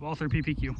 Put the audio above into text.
Walther PPQ.